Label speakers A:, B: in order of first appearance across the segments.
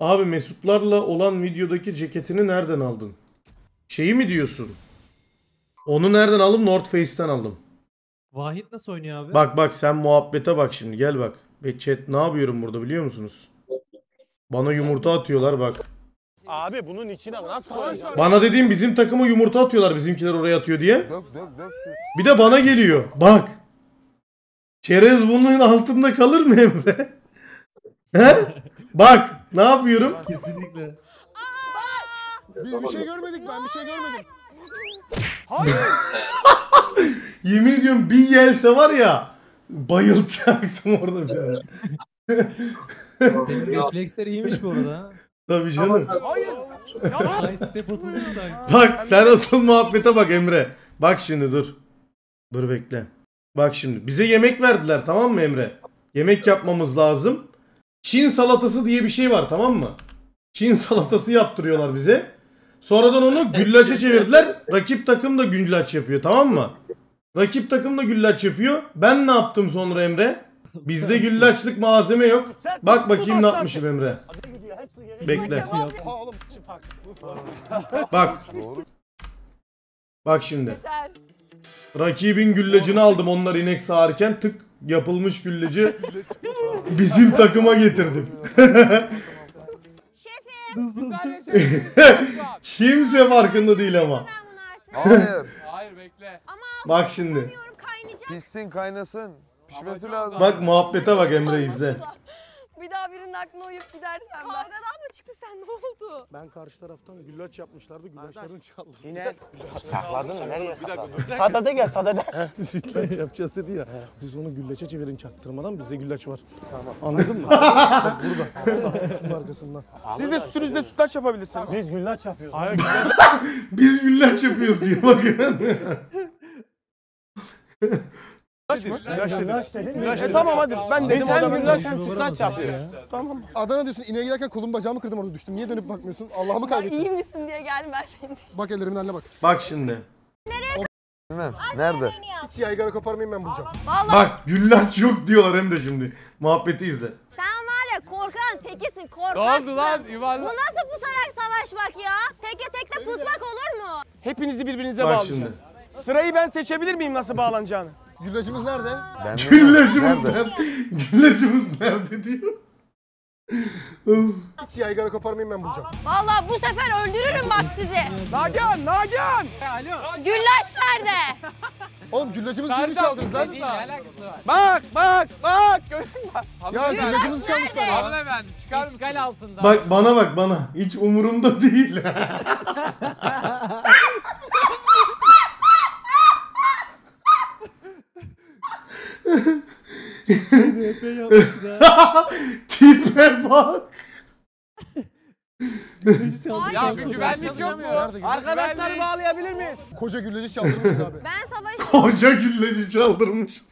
A: Abi Mesutlarla olan videodaki ceketini nereden aldın? Şeyi mi diyorsun? Onu nereden aldım? North Face'ten aldım.
B: Vahit nasıl oynuyor abi?
A: Bak bak sen muhabbete bak şimdi gel bak. Ve chat ne yapıyorum burada biliyor musunuz? Bana yumurta atıyorlar bak.
C: Abi bunun içine nasıl koyacağım?
A: Bana dediğim bizim takıma yumurta atıyorlar bizimkiler oraya atıyor diye.
D: Dök dök dök.
A: Bir de bana geliyor. Bak. Çerez bunun altında kalır mı Emre? He? Bak ne yapıyorum?
B: Kesinlikle.
E: Biz bir şey görmedik ben bir şey görmedim.
A: Yemin ediyorum bir gelse var ya bayılacaktım orada bir ara.
B: Refleksleri iyiymiş bu arada.
A: Tabii canım.
C: Hayır.
B: Atılmış sanki.
A: Bak sen asıl muhabbete bak Emre. Bak şimdi dur. Dur bekle. Bak şimdi bize yemek verdiler tamam mı Emre? Yemek yapmamız lazım. Çin salatası diye bir şey var tamam mı? Çin salatası yaptırıyorlar bize. Sonradan onu güllaça çevirdiler. Rakip takım da güllaç yapıyor tamam mı? Rakip takım da güllaç yapıyor. Ben ne yaptım sonra Emre? Bizde güllaçlık malzeme yok. Bak bakayım ne yapmışım Emre. Bekle. Bak. Bak şimdi. Rakibin güllacını aldım onlar inek sağarken tık yapılmış gülleci bizim takıma getirdim. Kimse farkında değil ama.
D: Hayır.
F: Hayır bekle.
A: Bak şimdi.
D: Pişsin kaynasın. Pişmesi lazım.
A: Bak muhabbete bak Emre izle.
G: Bir daha birinin aklına uyup gidersen ben. Kavgadan mı çıktı sen ne oldu?
E: ben karşı taraftan güllaç yapmışlardı güllaçlarını çaldım.
C: Yine sakladın mı? Nereye sakladın? Sadede gel sadede.
E: güllaç yapacağız dedi ya. Biz onu güllaça çevirin çaktırmadan bizde güllaç var. Tamam. Anladın mı? Bak burada. Şunun arkasından.
C: Siz de sütünüzde sütlaç yapabilirsiniz. Biz güllaç yapıyoruz. Hayır
A: Biz güllaç yapıyoruz diyor bakın.
C: Güllaç mı?
E: Güllaç dedi.
C: Güllaç dedim. E tamam hadi ben dedim
E: Hem
C: o zaman.
E: güllaç
C: hem sütlaç yapıyoruz. Tamam.
E: Adana diyorsun ineğe giderken kolum bacağımı kırdım orada düştüm. Niye dönüp bakmıyorsun? Allah'ımı kaybettim.
G: iyi misin diye geldim ben seni düştüm.
E: Bak ellerimin haline bak.
A: Bak şimdi.
D: Bilmem. Nerede?
E: Hiç yaygara koparmayayım ben bulacağım.
G: Vallahi
A: Bak güllaç yok diyorlar Emre şimdi. Muhabbeti izle.
G: sen var ya korkan tekisin korkaksın.
F: Ne oldu lan
G: Bu
F: yuvarlak?
G: nasıl pusarak savaşmak ya? Teke tekte pusmak olur mu?
C: Hepinizi birbirinize
A: Bak
C: bağlayacağız. Sırayı ben seçebilir miyim nasıl bağlanacağını?
E: Güllacımız nerede?
D: Ben
A: Güllacımız
D: Nerede?
A: Güllacımız nerede diyor.
E: Hiç yaygara koparmayayım ben bulacağım.
G: Vallahi bu sefer öldürürüm bak sizi.
C: Nagihan, Nagihan!
G: Güllaç nerede?
E: Oğlum güllacımızı siz mi çaldınız lan?
F: Ne alakası var?
C: Bak, bak, bak! Görün bak.
E: Ya güllacımızı çalmışlar.
G: nerede?
F: Hanımefendi çıkar mısın? İşgal altında.
A: Bak bana bak bana. Hiç umurumda değil. Tipe bak.
F: Ya bir güvenlik yok mu?
C: Arkadaşları bağlayabilir miyiz?
E: Koca güllacı çaldırmışız abi.
G: Ben savaş
A: Koca gülleci çaldırmışız.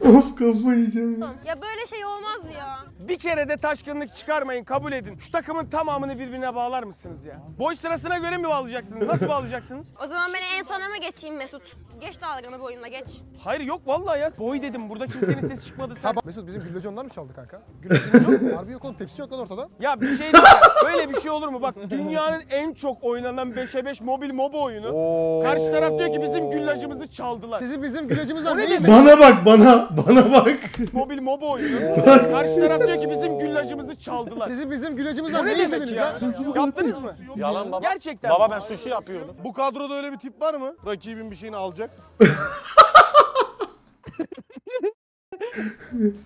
A: Of kafayı yiyeceğim. ya.
G: Böyle şey olmaz ya.
C: Bir kere de taşkınlık çıkarmayın, kabul edin. Şu takımın tamamını birbirine bağlar mısınız ya? Boy sırasına göre mi bağlayacaksınız? Nasıl bağlayacaksınız?
G: O zaman ben en sona mı geçeyim Mesut? Geç dalganı boyunla geç.
C: Hayır yok vallahi ya. Boy dedim. Burada kimsenin sesi çıkmadı sen.
E: Mesut bizim güllacı onlar mı çaldı kanka? Güllacımız yok. Harbi yok oğlum tepsi yok lan ortada.
C: Ya bir şey diyeceğim. Böyle bir şey olur mu? Bak dünyanın en çok oynanan 5'e 5 mobil moba oyunu.
D: Oo.
C: Karşı taraf diyor ki bizim güllacımızı çaldılar.
E: Sizin bizim güllacımızdan
C: ne?
A: Bana bak bana. Bana bak.
C: Mobil moba oyunu. Karşı taraf diyor ki bizim güllacımızı çaldılar.
E: Sizin bizim
C: Bu
E: güllacımızdan
C: ne
E: ne
C: demek
E: işlediniz
C: ya?
E: lan?
C: Yaptınız mı?
H: Yalan baba.
C: Gerçekten.
H: Baba ben sushi yapıyordum.
E: Bu kadroda öyle bir tip var mı? Rakibin bir şeyini alacak.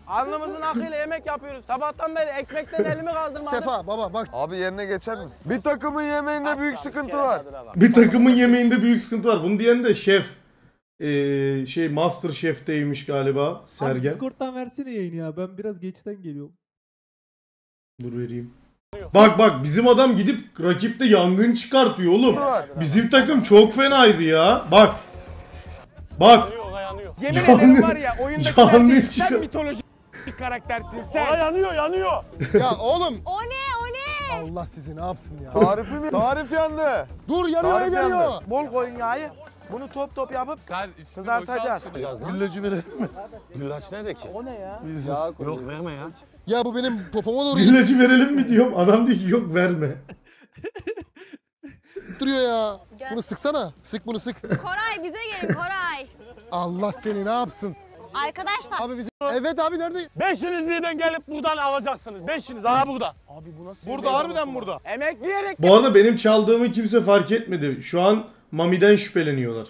C: Alnımızın akıyla yemek yapıyoruz. Sabahtan beri ekmekten elimi kaldırmadım.
E: Sefa baba bak.
D: Abi yerine geçer misin? Bir takımın yemeğinde büyük sıkıntı var.
A: Bir takımın yemeğinde büyük sıkıntı var. Bunu diyen de şef. Ee, şey Master Chef'teymiş galiba
B: Abi
A: Sergen.
B: Discord'dan versene yayını ya. Ben biraz geçten geliyorum.
A: Dur vereyim. Bak bak bizim adam gidip rakipte yangın çıkartıyor oğlum. Bizim takım çok fenaydı ya. Bak. Bak.
H: Yanıyor, yanıyor.
C: Yemin
A: Yanıyor-
C: ederim var ya oyundakiler
A: yanıyor
C: değil, sen mitolojik bir karaktersin sen.
H: Aa yanıyor, yanıyor.
E: Ya oğlum.
G: O ne o ne?
E: Allah sizi ne yapsın ya.
D: Tarifi mi? Tarif yandı.
E: Dur yanıyor
D: Tarif
E: yanıyor.
D: yandı.
C: Bol koyun yağı. Bunu top top yapıp
F: Sen içini
C: Kızartacağız.
F: boşalt şunu.
H: Güllacı verelim mi? Güllaç nerede ki?
C: o ne ya?
H: Yok verme ya. Ya bu benim popoma doğru
A: İlacı verelim mi diyorum. Adam diyor ki yok verme.
H: duruyor ya.
G: Gel.
H: Bunu sıksana. Sık bunu sık.
G: Koray bize gelin Koray.
H: Allah seni ne yapsın?
G: Arkadaşlar
H: Abi bizi... Evet abi nerede?
C: Beşiniz birden gelip buradan alacaksınız. Beşiniz aha burada. Abi bu nasıl Burada harbiden burada. Emekleyerek
A: Bu arada benim çaldığımı kimse fark etmedi. Şu an Mami'den şüpheleniyorlar.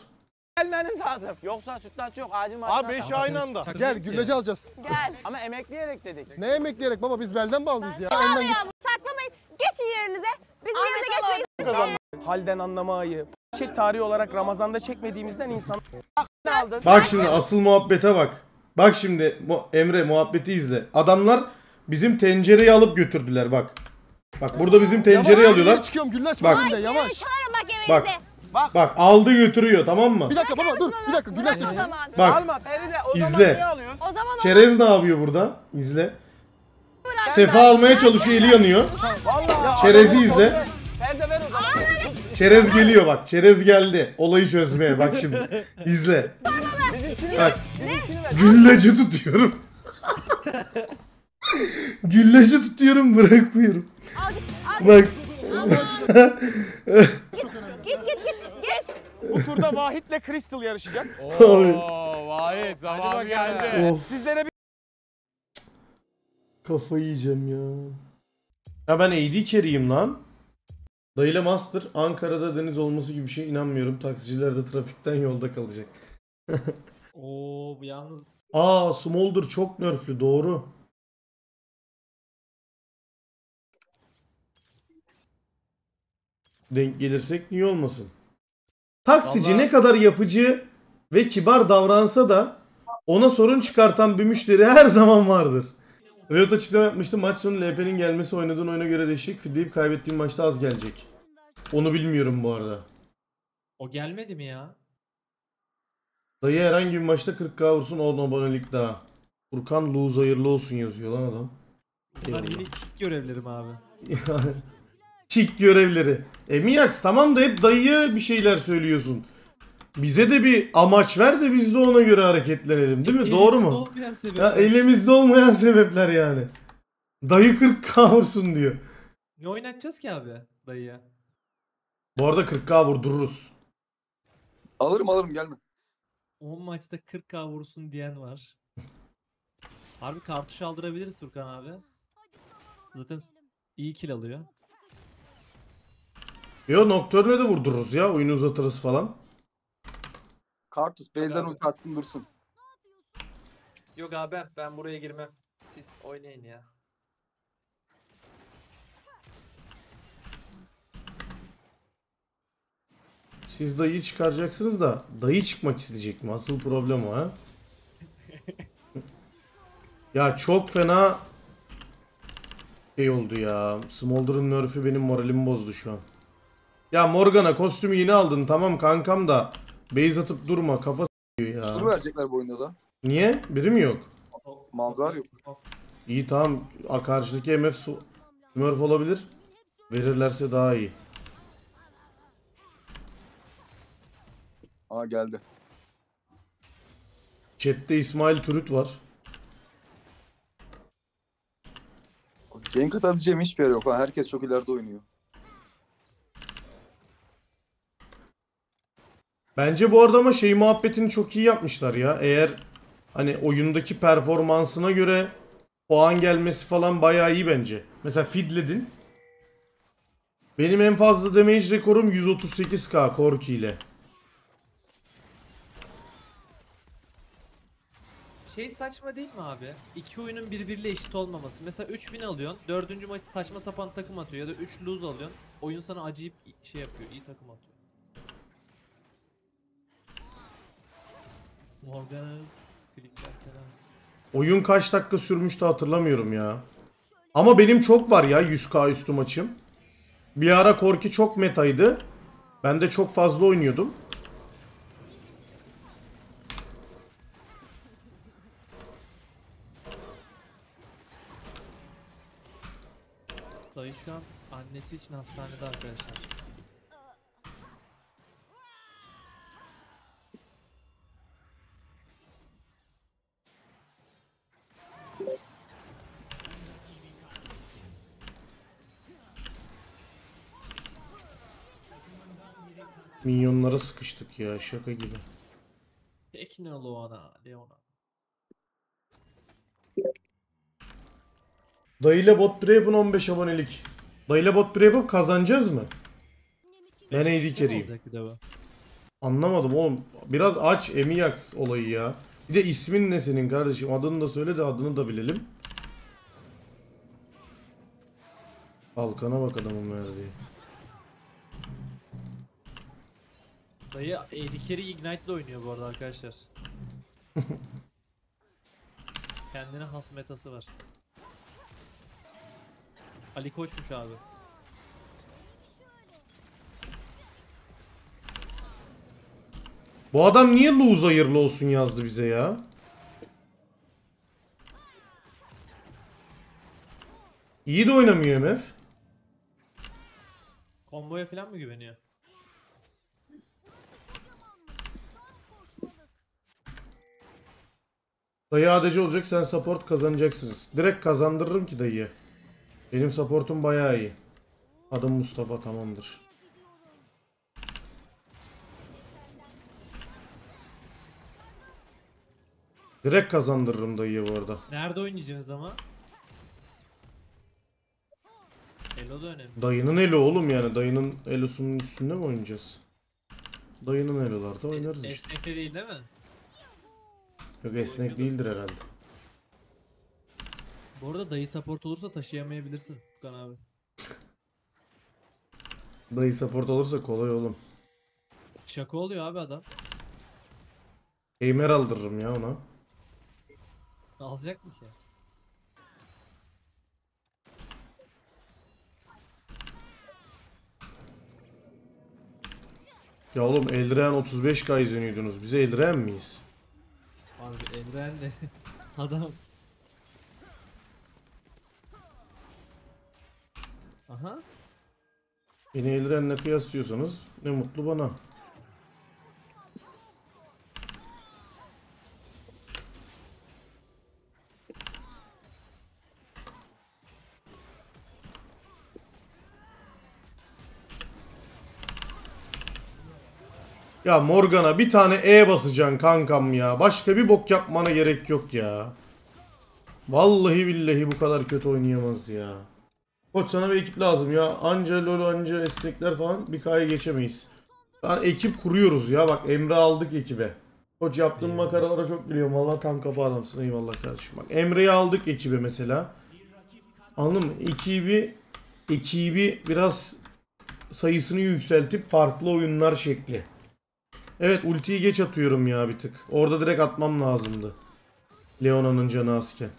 C: gelmeniz lazım. Yoksa sütlaç yok acil maaşına. Abi beşi aynı anda.
H: Gel gülleci alacağız.
G: gel.
C: Ama emekleyerek dedik.
H: Ne emekleyerek baba biz belden bağlıyız ya.
G: Ya
H: Önden git.
G: saklamayın. Geçin yerinize. Bizim yerinize geçmeyin.
C: Halden anlamayı. Çek tarihi olarak Ramazan'da çekmediğimizden insan aldın?
A: Bak şimdi asıl muhabbete bak. Bak şimdi Emre muhabbeti izle. Adamlar bizim tencereyi alıp götürdüler bak. Bak burada bizim tencereyi
H: Yavaş,
A: alıyorlar.
H: Çıkıyorum güllaç
A: Bak.
H: yavaş.
G: Bak
A: Bak. Bak aldı götürüyor tamam mı?
H: Bir dakika baba dur bir dakika
G: Bırak o
H: dur.
G: zaman.
A: Bak
C: Alma Feride o zaman
A: İzle.
C: niye alıyorsun?
G: O zaman
A: çerez ne yapıyor burada? İzle. Sefa almaya çalışıyor eli yanıyor.
C: Vallahi.
A: Çerezi izle.
C: Feride ver o zaman.
A: Çerez geliyor bak. Çerez geldi. Olayı çözmeye bak şimdi. İzle. Bak. Gülleci tutuyorum. Gülleci tutuyorum bırakmıyorum.
G: al git. Al
A: Bak.
G: git git git.
C: Bu turda Vahit'le Crystal yarışacak.
F: Oo vahit zamanı geldi.
A: Of
C: Sizlere bir
A: kafayı yiyeceğim ya. Ya ben AD carry'im lan. Dayıyla Master Ankara'da deniz olması gibi bir şey inanmıyorum. Taksiciler de trafikten yolda kalacak.
B: Oo bu yalnız
A: Aa Smolder çok nerflü doğru. Denk gelirsek niye olmasın? Taksici
C: Vallahi-
A: ne kadar yapıcı ve kibar davransa da ona sorun çıkartan bir müşteri her zaman vardır. Riot açıklama yapmıştı. Maç sonu LP'nin gelmesi oynadığın oyuna göre değişecek. Feedleyip kaybettiğin maçta az gelecek. Onu bilmiyorum bu arada.
B: o gelmedi mi ya?
A: Dayı herhangi bir maçta 40k vursun 10 abonelik daha. Furkan lose hayırlı olsun yazıyor lan adam.
B: Bunlar yeni kick görevlerim abi.
A: Kick görevleri. E Miyax tamam da hep dayıya bir şeyler söylüyorsun. Bize de bir amaç ver de biz de ona göre hareketlenelim değil mi? Doğru
B: Elimizde
A: mu?
B: olmayan sebep.
A: Ya elimizde olmayan sebepler yani. Dayı 40k vursun diyor.
B: Ne oynatacağız ki abi dayıya?
A: Bu arada 40k vurdururuz.
D: Alırım alırım gelme.
B: 10 maçta 40k vursun diyen var. Harbi kartuş aldırabiliriz Furkan abi. Zaten iyi kill alıyor.
A: Yo Nocturne'e de vurdururuz ya. Oyunu uzatırız falan.
D: Kartus base'den ulti atsın dursun.
B: Yok abi ben, ben buraya girmem. Siz oynayın ya.
A: Siz dayıyı çıkaracaksınız da dayı çıkmak isteyecek mi? Asıl problem o ha. ya çok fena şey oldu ya. Smolder'ın nerf'ü benim moralimi bozdu şu an. Ya Morgana kostümü yeni aldın tamam kankam da base atıp durma kafa s***yor ya.
D: Dur verecekler bu oyunda da.
A: Niye? Biri mi yok?
D: Manzar yok.
A: İyi tamam. A, Karşıdaki MF su- Smurf olabilir. Verirlerse daha iyi.
D: Aa geldi.
A: Chat'te İsmail Türüt var.
D: Gank atabileceğim hiçbir yer yok. ha. Herkes çok ileride oynuyor.
A: Bence bu arada ama şey muhabbetini çok iyi yapmışlar ya. Eğer hani oyundaki performansına göre puan gelmesi falan bayağı iyi bence. Mesela Fidledin. Benim en fazla damage rekorum 138k Korki ile.
B: Şey saçma değil mi abi? İki oyunun birbiriyle eşit olmaması. Mesela 3000 alıyorsun. Dördüncü maçı saçma sapan takım atıyor. Ya da 3 lose alıyorsun. Oyun sana acayip şey yapıyor. iyi takım atıyor. Morgan'ı klikler falan.
A: Oyun kaç dakika sürmüştü hatırlamıyorum ya. Ama benim çok var ya 100k üstü maçım. Bir ara Korki çok metaydı. Ben de çok fazla oynuyordum.
B: Dayı şu an annesi için hastanede arkadaşlar.
A: Minyonlara sıkıştık ya şaka gibi.
B: Teknoloğuna, Leona.
A: Dayıyla bot yapın 15 abonelik. Dayıyla bot yapıp kazanacağız mı? Ben AD carry'im. Anlamadım oğlum. Biraz aç Emiyax olayı ya. Bir de ismin ne senin kardeşim? Adını da söyle de adını da bilelim. Balkana bak adamın verdiği.
B: Dayı Carry Ignite ile oynuyor bu arada arkadaşlar. Kendine has metası var. Ali Koçmuş abi.
A: Bu adam niye lose hayırlı olsun yazdı bize ya? İyi de oynamıyor MF.
B: Komboya falan mı güveniyor?
A: Dayı ADC olacak sen support kazanacaksınız. Direkt kazandırırım ki dayıya. Benim supportum bayağı iyi. Adım Mustafa tamamdır. Direkt kazandırırım dayıya bu arada.
B: Nerede oynayacaksınız ama? Elo da önemli.
A: Dayının eli oğlum yani. Dayının elosunun üstünde mi oynayacağız? Dayının elolarda oynarız işte.
B: Esnek de değil değil mi?
A: Yok esnek değildir herhalde.
B: Bu arada dayı support olursa taşıyamayabilirsin Furkan abi.
A: Dayı support olursa kolay oğlum.
B: Şaka oluyor abi adam.
A: Gamer aldırırım ya ona.
B: Alacak mı ki?
A: Ya oğlum Eldren 35k izleniyordunuz. Bize Eldren miyiz?
B: Abi Emren de adam. Aha.
A: Beni Eldren'le kıyaslıyorsanız ne mutlu bana. Ya Morgana bir tane E basacaksın kankam ya. Başka bir bok yapmana gerek yok ya. Vallahi billahi bu kadar kötü oynayamaz ya. Koç sana bir ekip lazım ya. Anca lolo anca esnekler falan bir kaya geçemeyiz. Ben ekip kuruyoruz ya bak Emre aldık ekibe. Koç yaptığın makaralara çok biliyorum. Vallahi tam kafa adamsın. Eyvallah kardeşim. Bak Emre'yi aldık ekibe mesela. Anladın mı? Ekibi ekibi biraz sayısını yükseltip farklı oyunlar şekli. Evet ultiyi geç atıyorum ya bir tık. Orada direkt atmam lazımdı. Leona'nın canı azken.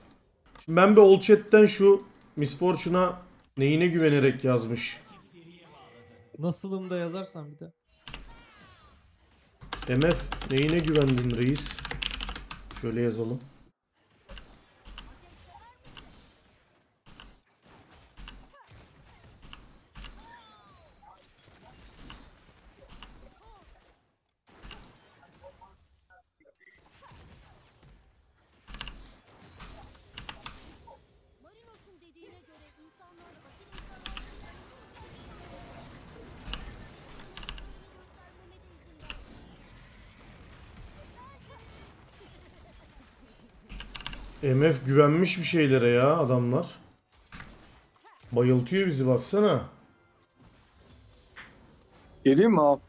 A: Şimdi ben bir old chat'ten şu Miss Fortune'a neyine güvenerek yazmış.
B: Nasılım da yazarsan bir de.
A: MF neyine güvendin reis? Şöyle yazalım. MF güvenmiş bir şeylere ya adamlar. Bayıltıyor bizi baksana.
D: Geleyim mi abi?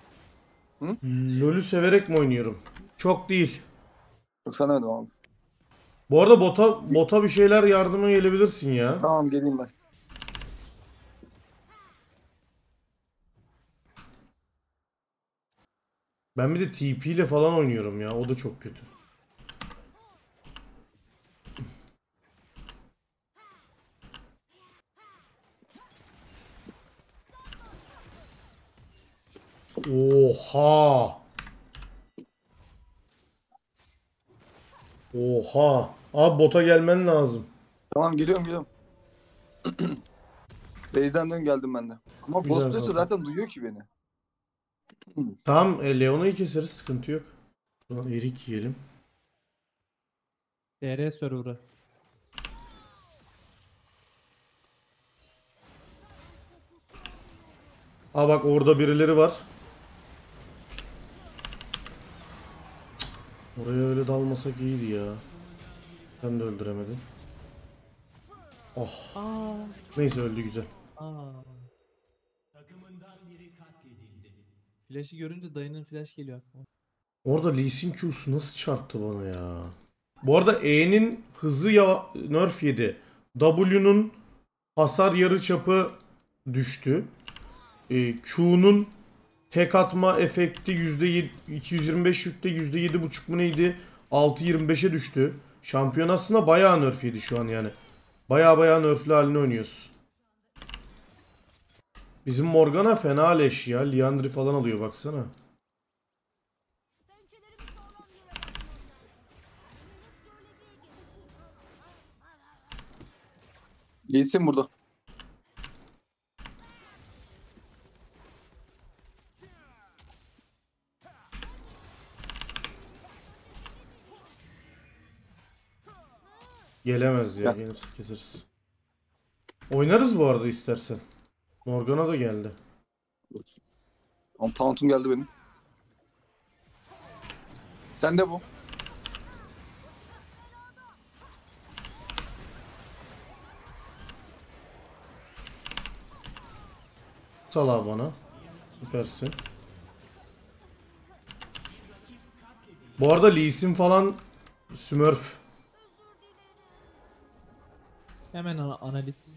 A: LoL'ü severek mi oynuyorum? Çok değil.
D: Yok sana dedim abi.
A: Bu arada bota bota bir şeyler yardıma gelebilirsin ya.
D: Tamam geleyim ben.
A: Ben bir de TP ile falan oynuyorum ya. O da çok kötü. Oha. Oha. Abi bota gelmen lazım.
D: Tamam geliyorum geliyorum. Base'den dön geldim ben de. Ama
A: Güzel
D: boss
A: kanka.
D: zaten duyuyor ki beni.
A: Tamam e, Leona'yı keseriz sıkıntı yok. Erik yiyelim.
B: DR server'ı.
A: Aa bak orada birileri var. Oraya öyle dalmasak iyiydi ya. Sen de öldüremedin. Oh.
B: Aa.
A: Neyse öldü güzel.
B: Aa. Flash'ı görünce dayının flash geliyor aklıma.
A: Orada Lee Sin Q'su nasıl çarptı bana ya? Bu arada E'nin hızı ya nerf yedi. W'nun hasar yarıçapı düştü. Ee, Q'nun tek atma efekti %7 225 yükte %7.5 mu neydi? 6.25'e düştü. Şampiyon aslında bayağı nerf yedi şu an yani. Bayağı bayağı nerflü halini oynuyoruz. Bizim Morgana fena leş ya. Liandry falan alıyor baksana.
D: Lee'sin burada.
A: Gelemez ya.
D: Gel.
A: Gelirse keseriz. Oynarız bu arada istersen. Morgana da geldi.
D: Ama tauntum geldi benim. Sen de bu.
A: Sala bana. Süpersin. Bu arada Lee Sin falan Smurf.
B: Hemen ana- analiz.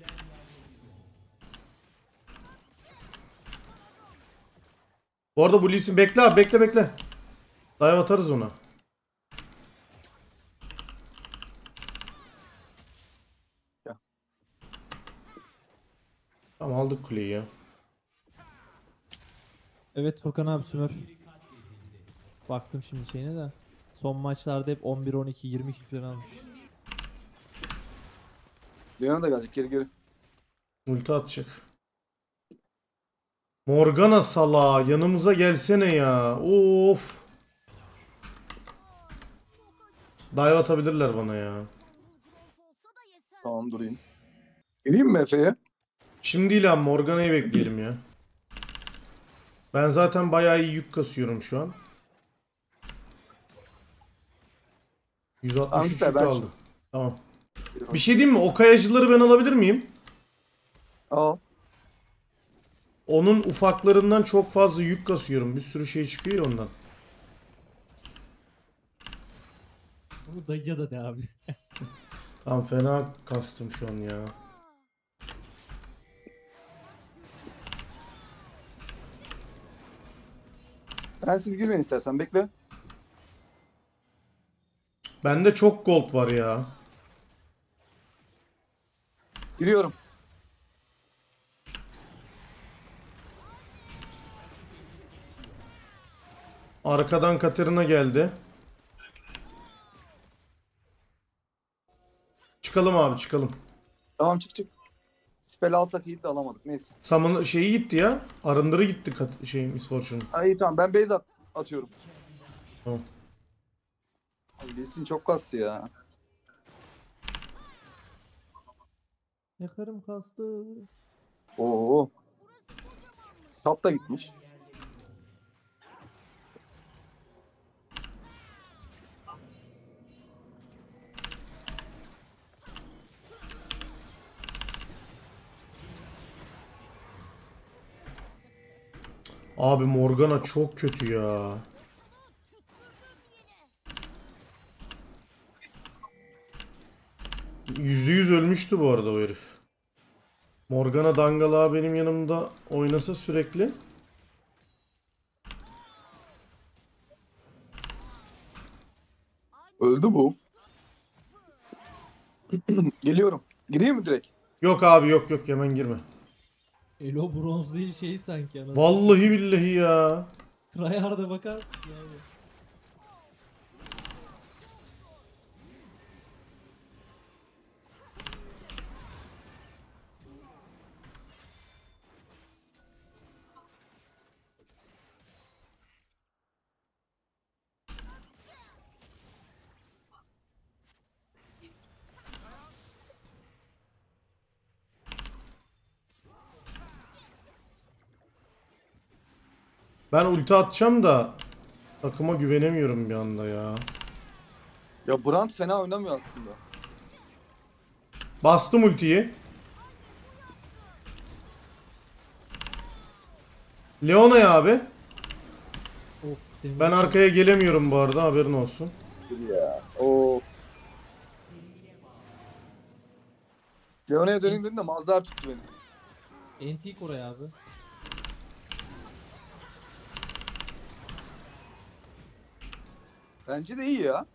A: Bu arada bu Lee Sin bekle abi bekle bekle. Dive atarız ona.
D: Ya.
A: Tamam aldık kuleyi ya.
B: Evet Furkan abi Smurf. Baktım şimdi şeyine de. Son maçlarda hep 11, 12, 20 kill falan almış.
D: Leona da gelecek geri geri.
A: Ulti atacak. Morgana sala yanımıza gelsene ya. Of. Dive atabilirler bana ya.
D: Tamam durayım. Geleyim mi Efe'ye?
A: Şimdi abi Morgana'yı bekleyelim ya. Ben zaten bayağı iyi yük kasıyorum şu an. 163
D: Tamam,
A: yük aldım. Tamam. Bir şey diyeyim mi? O kayacıları ben alabilir miyim?
D: Al.
A: Onun ufaklarından çok fazla yük kasıyorum. Bir sürü şey çıkıyor ya ondan.
B: Bunu dayıya da de abi.
A: Tamam fena kastım şu an ya.
D: Ben siz girmeyin istersen bekle.
A: Bende çok gold var ya.
D: Giriyorum.
A: Arkadan Katerina geldi. Çıkalım abi çıkalım.
D: Tamam çık çık. Spell alsak iyi de alamadık neyse.
A: Samın şeyi gitti ya. Arındırı gitti kat şey Miss Fortune.
D: Ha, iyi tamam ben base at atıyorum.
A: Tamam.
D: Abi Lee'sin çok kastı ya.
B: Yakarım kastı.
D: Oo. Top da gitmiş.
A: Abi Morgana çok kötü ya. Yüzde yüz ölmüştü bu arada o herif. Morgana Dangala benim yanımda oynasa sürekli.
D: Öldü bu. Geliyorum. Gireyim mi direkt?
A: Yok abi yok yok hemen girme.
B: Elo bronz değil şey sanki anasını.
A: Vallahi billahi ya.
B: Tryhard'a bakar mısın abi?
A: Ben ulti atacağım da takıma güvenemiyorum bir anda ya.
D: Ya Brand fena oynamıyor aslında.
A: Bastım ultiyi. Leona'ya abi.
B: Of. demir-
A: Ben arkaya gelemiyorum bu arada haberin olsun.
D: Ya. Of. Leona'ya döneyim dedim de Mazhar tuttu beni.
B: Antik oraya abi.
D: Bence de iyi ya.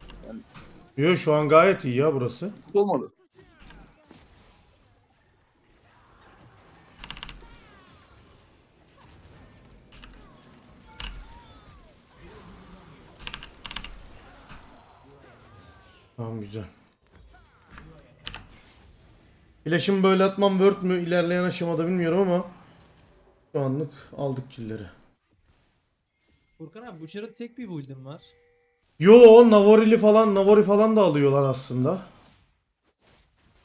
A: Yo şu an gayet iyi ya burası.
D: Olmalı.
A: Tamam güzel. Flash'ımı böyle atmam word mü ilerleyen aşamada bilmiyorum ama şu anlık aldık killleri.
B: Furkan abi bu çarın tek bir build'im var.
A: Yo Navorili falan Navori falan da alıyorlar aslında.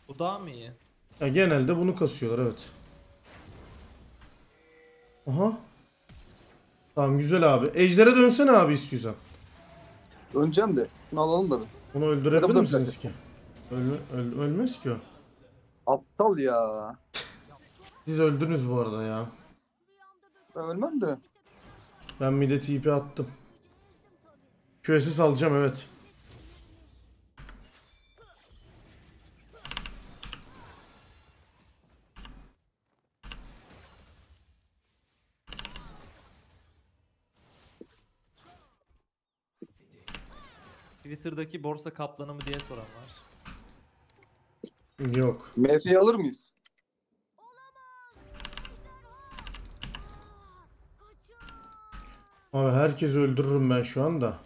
B: Bu daha mı iyi?
A: Ya genelde bunu kasıyorlar evet. Aha. Tamam güzel abi. Ejder'e dönsene abi istiyorsan.
D: Döneceğim de. Şunu alalım da bir.
A: Onu öldürebilir misiniz ki? Ölme, öl- ölmez ki o.
D: Aptal ya.
A: Siz öldünüz bu arada ya.
D: Ben ölmem de.
A: Ben mide TP attım. QSS alacağım evet.
B: Twitter'daki borsa kaplanı mı diye soran var.
A: Yok.
D: MF'yi alır mıyız?
A: Abi herkesi öldürürüm ben şu anda.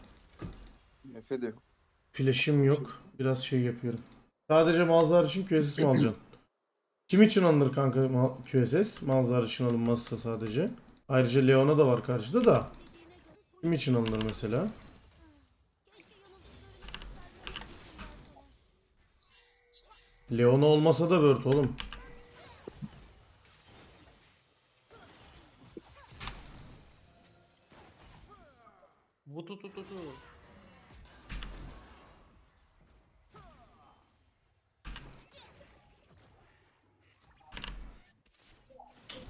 D: MF de yok.
A: Flash'im yok. Biraz şey yapıyorum. Sadece Malzar için QSS mi alacaksın? Kim için alınır kanka ma- QSS? Malzar için alınmazsa sadece. Ayrıca Leona da var karşıda da. Kim için alınır mesela? Leona olmasa da Word oğlum.
B: Vutu tu tu tu.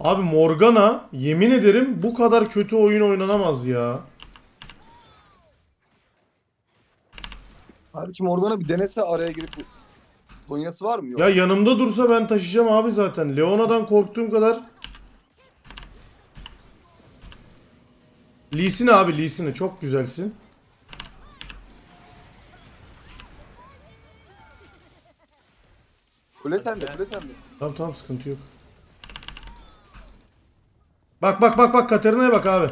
A: Abi Morgana yemin ederim bu kadar kötü oyun oynanamaz ya.
D: Halbuki Morgana bir denese araya girip Konyası var mı? Yok.
A: Ya yanımda dursa ben taşıyacağım abi zaten. Leona'dan korktuğum kadar. Lee Sin abi Lee Sin'e çok güzelsin.
D: Kule sende, kule sende.
A: Tamam tamam sıkıntı yok. Bak bak bak bak Katarina'ya bak abi.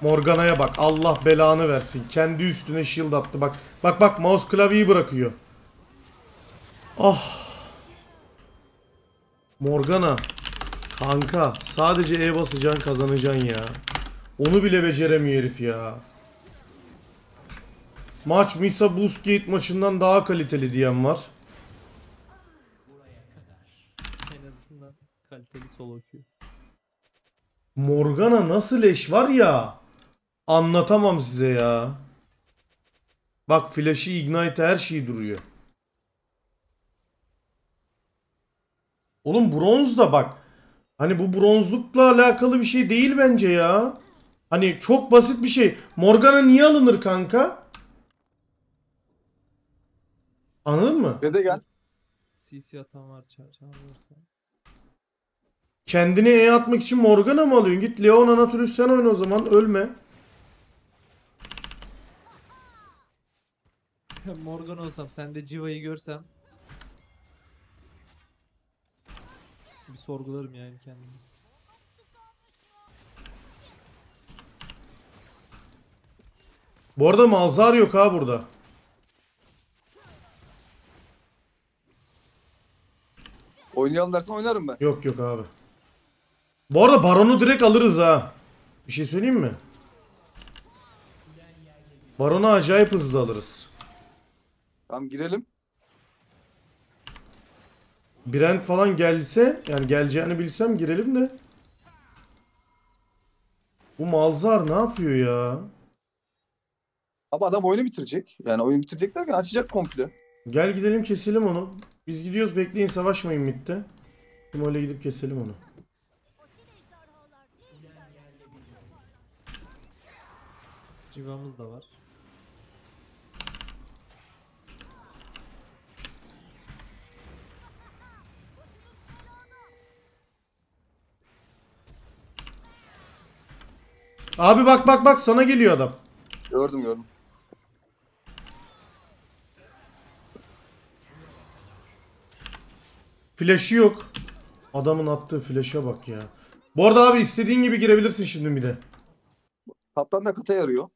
A: Morgana'ya bak. Allah belanı versin. Kendi üstüne shield attı. Bak bak bak mouse klavyeyi bırakıyor. Ah. Morgana. Kanka sadece E basacaksın kazanacaksın ya. Onu bile beceremiyor herif ya. Maç Misa Boostgate maçından daha kaliteli diyen var.
B: En azından kaliteli solo queue.
A: Morgana nasıl leş var ya. Anlatamam size ya. Bak flash'ı ignite her şey duruyor. Oğlum bronz da bak. Hani bu bronzlukla alakalı bir şey değil bence ya. Hani çok basit bir şey. Morgana niye alınır kanka? Anladın mı?
D: Dede gel.
B: CC atan var çağır çağırırsa.
A: Kendini E atmak için Morgana mı alıyorsun? Git Leon Anatorius sen oyna o zaman ölme.
B: Morgan olsam sen de Civa'yı görsem bir sorgularım yani kendimi.
A: Bu arada Malzar yok ha burada.
D: Oynayalım dersen oynarım ben.
A: Yok yok abi. Bu arada Baron'u direkt alırız ha. Bir şey söyleyeyim mi? Baron'u acayip hızlı alırız.
D: Tamam girelim.
A: Brent falan gelse yani geleceğini bilsem girelim de. Bu Malzar ne yapıyor ya?
D: Ama adam oyunu bitirecek. Yani oyunu bitirecek derken açacak komple.
A: Gel gidelim keselim onu. Biz gidiyoruz bekleyin savaşmayın midde. Timol'e gidip keselim onu.
B: Civamız da var.
A: Abi bak bak bak sana geliyor adam.
D: Gördüm gördüm.
A: Flash'ı yok. Adamın attığı flash'a bak ya. Bu arada abi istediğin gibi girebilirsin şimdi bir de.
D: Kaptan da kata yarıyor.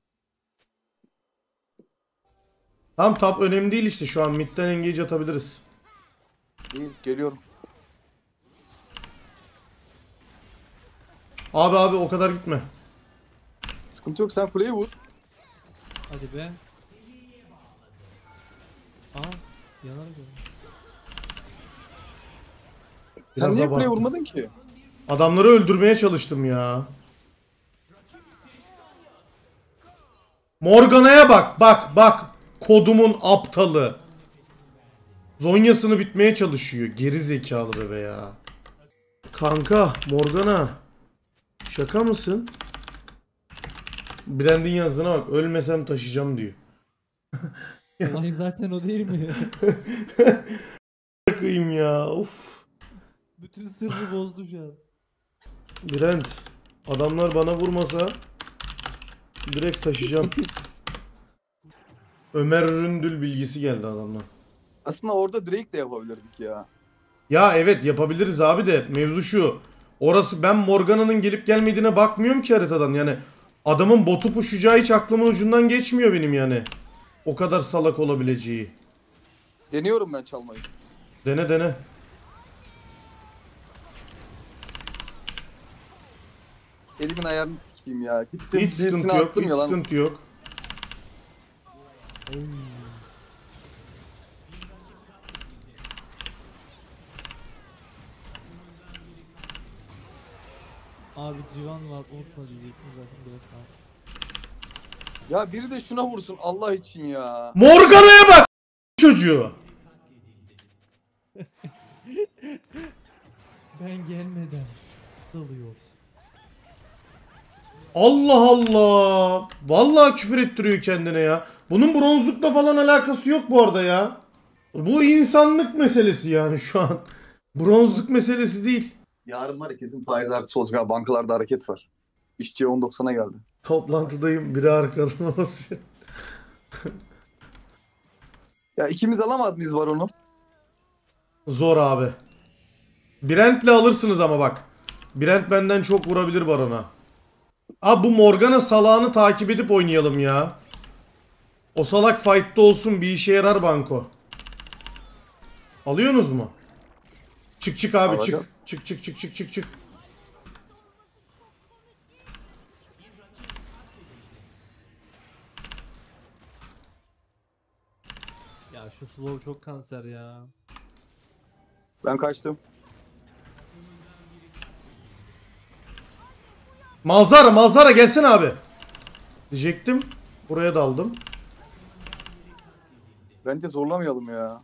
A: Tam top önemli değil işte şu an midden engage atabiliriz.
D: İyi geliyorum.
A: Abi abi o kadar gitme.
D: Sıkıntı yok sen kuleyi vur.
B: Hadi be. Aa, yanar gördüm.
D: Sen niye kuleye vurmadın ki?
A: Adamları öldürmeye çalıştım ya. Morgana'ya bak bak bak. Kodumun aptalı. Zonyasını bitmeye çalışıyor. Geri zekalı bebe ya. Kanka Morgana. Şaka mısın? Brand'in yazdığına bak. Ölmesem taşıyacağım diyor.
B: Olay zaten o değil mi?
A: Bakayım ya. Of.
B: Bütün sırrı bozdu şu an.
A: Brent. Adamlar bana vurmasa direkt taşıyacağım. Ömer Ründül bilgisi geldi adamdan.
D: Aslında orada Drake de yapabilirdik ya.
A: Ya evet yapabiliriz abi de mevzu şu. Orası ben Morgana'nın gelip gelmediğine bakmıyorum ki haritadan yani. Adamın botu puşacağı hiç aklımın ucundan geçmiyor benim yani. O kadar salak olabileceği.
D: Deniyorum ben çalmayı.
A: Dene dene.
D: Elimin ayarını sikeyim ya. Gittim
A: Hiç sıkıntı yok. Hiç
D: ya lan.
A: sıkıntı yok.
B: Abi civan var unutma diyecektim zaten direkt abi.
D: Ya biri de şuna vursun Allah için ya.
A: Morgana'ya bak çocuğu.
B: Ben gelmeden dalıyoruz.
A: Allah Allah. Vallahi küfür ettiriyor kendine ya. Bunun bronzlukla falan alakası yok bu arada ya. Bu insanlık meselesi yani şu an. Bronzluk meselesi değil.
D: Yarın var ya kesin faiz artısı olacak. Bankalarda hareket var. İşçi 10.90'a geldi.
A: Toplantıdayım biri arkadan oluşuyor.
D: Ya ikimiz alamaz mıyız baronu?
A: Zor abi. Brent'le alırsınız ama bak. Brent benden çok vurabilir barona. Abi bu Morgana salağını takip edip oynayalım ya. O salak fight'ta olsun bir işe yarar banko. Alıyorsunuz mu? Çık çık abi
D: Alacağız.
A: çık. Çık çık çık çık çık çık.
B: Ya şu slow çok kanser ya.
D: Ben kaçtım.
A: Malzara Malzara gelsene abi. Diyecektim. Buraya daldım.
D: Bence zorlamayalım ya.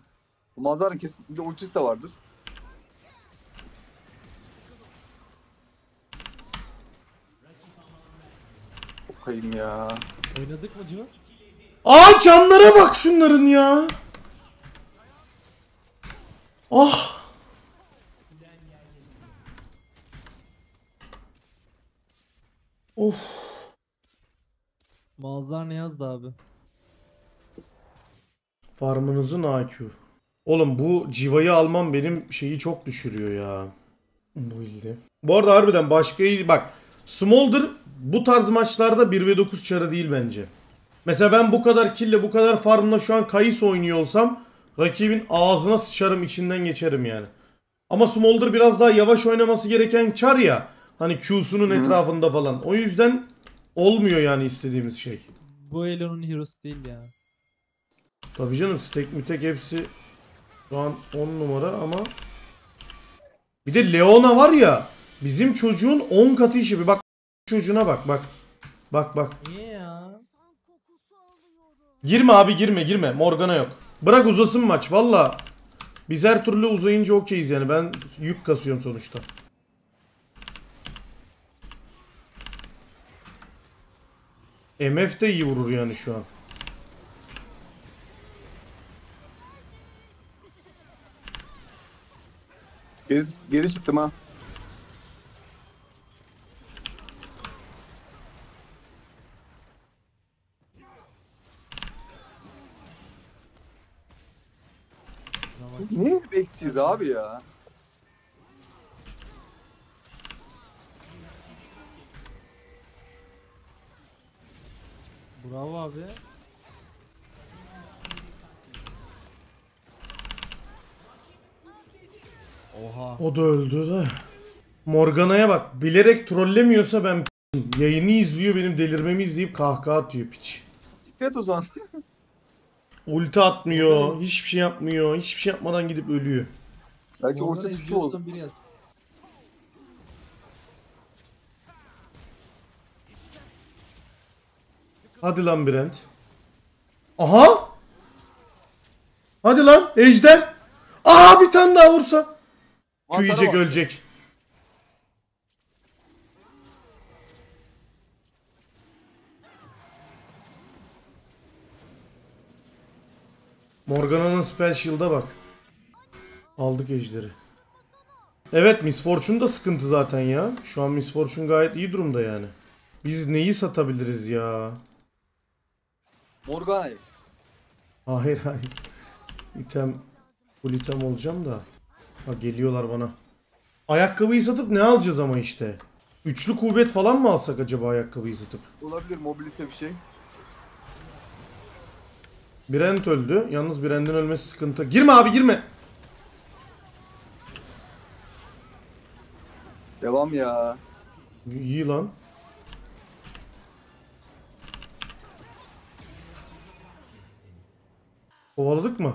D: Bu manzaranın kesinlikle ultisi de vardır. Okayım ya.
B: Oynadık mı civan?
A: Aa canlara bak şunların ya. Ah. Of.
B: Malzar ne yazdı abi?
A: Farmınızın AQ. Oğlum bu civayı almam benim şeyi çok düşürüyor ya. Bu ilde. Bu arada harbiden başka iyi bak. Smolder bu tarz maçlarda 1 ve 9 çarı değil bence. Mesela ben bu kadar kille bu kadar farmla şu an Kayıs oynuyor olsam rakibin ağzına sıçarım içinden geçerim yani. Ama Smolder biraz daha yavaş oynaması gereken çar ya. Hani Q'sunun etrafında falan. O yüzden olmuyor yani istediğimiz şey.
B: Bu Elo'nun hero'su değil ya.
A: Tabii canım stack mütek hepsi şu an 10 numara ama Bir de Leona var ya bizim çocuğun 10 katı işi. Bir bak çocuğuna bak bak. Bak bak.
B: Niye ya?
A: Girme abi girme girme. Morgana yok. Bırak uzasın maç valla. Biz her türlü uzayınca okeyiz yani. Ben yük kasıyorum sonuçta. MF de iyi vurur yani şu an.
D: Geri, geri çıktım ha. Niye eksiyiz abi ya?
B: Bravo abi. Oha.
A: O da öldü de. Morgana'ya bak. Bilerek trollemiyorsa ben. Yayını izliyor benim delirmemi izleyip kahkaha atıyor piç.
D: Siklet Ozan.
A: Ulti atmıyor. Hiçbir şey yapmıyor. Hiçbir şey yapmadan gidip ölüyor.
D: Belki orta çıkışı oldu.
A: Hadi lan Brent. Aha! Hadi lan Ejder. Aa bir tane daha vursa. Şu
D: Mantara
A: yiyecek
D: bak.
A: ölecek. Morgana'nın spell shield'a bak. Aldık ejderi. Evet Miss Fortune da sıkıntı zaten ya. Şu an Miss Fortune gayet iyi durumda yani. Biz neyi satabiliriz ya?
D: Morgana'yı.
A: Hayır hayır. İtem full item olacağım da. Ha geliyorlar bana. Ayakkabıyı satıp ne alacağız ama işte. Üçlü kuvvet falan mı alsak acaba ayakkabıyı satıp?
D: Olabilir mobilite bir şey.
A: Brent öldü. Yalnız Brent'in ölmesi sıkıntı. Girme abi girme.
D: Devam ya.
A: İyi lan. Kovaladık mı?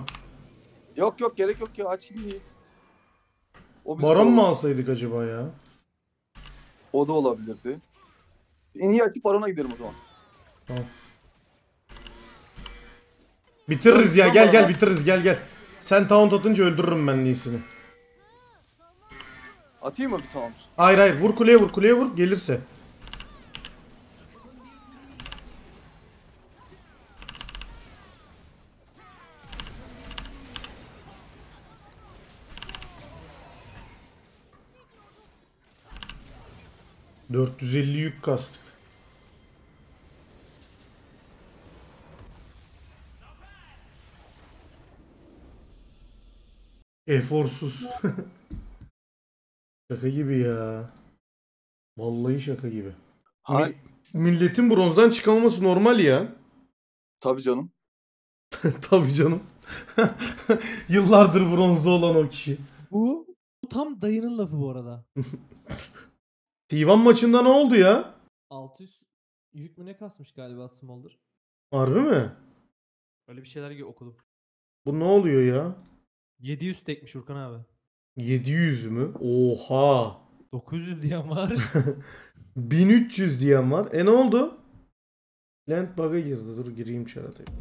D: Yok yok gerek yok ya aç. O bizi
A: Baron mu alsaydık acaba ya?
D: O da olabilirdi. En iyi açıp Baron'a giderim o zaman.
A: Bitiririz ya gel gel bitiririz gel gel. Sen taunt atınca öldürürüm ben Lee'sini.
D: Atayım mı bir tamam.
A: Hayır hayır vur kuleye vur kuleye vur gelirse. ...450 yük kastık. Eforsuz. Şaka gibi ya. Vallahi şaka gibi.
D: Hay.
A: Milletin bronzdan çıkamaması normal ya.
D: Tabii canım.
A: Tabii canım. Yıllardır bronzda olan o kişi.
B: Bu, bu tam dayının lafı bu arada.
A: T1 maçında ne oldu ya?
B: 600 yük mü ne kasmış galiba Smolder.
A: Harbi mi?
B: Öyle bir şeyler okudum.
A: Bu ne oluyor ya?
B: 700 tekmiş Urkan abi.
A: 700 mü? Oha.
B: 900 diyen var.
A: 1300 diyen var. E ne oldu? Land bug'a girdi. Dur gireyim çaratayım.